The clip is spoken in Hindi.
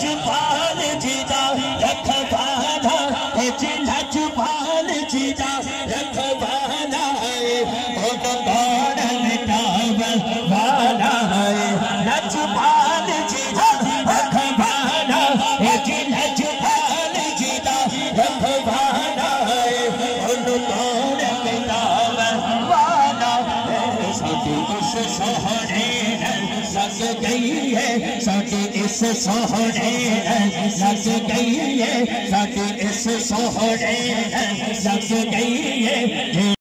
ज़ुबान जीजा रखवाना है जिला ज़ुबान जीजा रखवाना है। ओ दौड़ मिटाव वाला है। नजुबान जीजा रखवाना है जिला ज़ुबान जीजा रखवाना है। ओ दौड़ मिटाव वाला है? साडी इस सोहरे लग गई है साडी इस सोहरे लग गई है साडी इस सोहरे लग गई है।